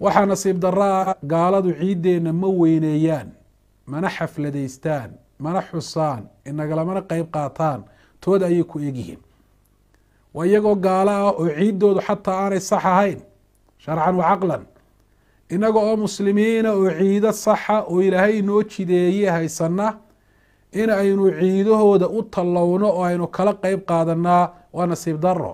waxaa nasiib daraa gaaladu ciiddeenna ma weyneeyaan mana xafladaystaan mana xusaan inagalamana qeyb qaataan tooda ayay ku egyihiin waa iyagoo gaalo ah oo ciiddoodu xataa aanay sax ahayn sharcan wa caqlan. Innaga oo muslimiina oo ciido saxa oo ilaahay inoo jideeye haysanna in aynu ciidahooda u tallowno oo aynu kala qeyb qaadanaa waa nasiib daro